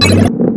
you.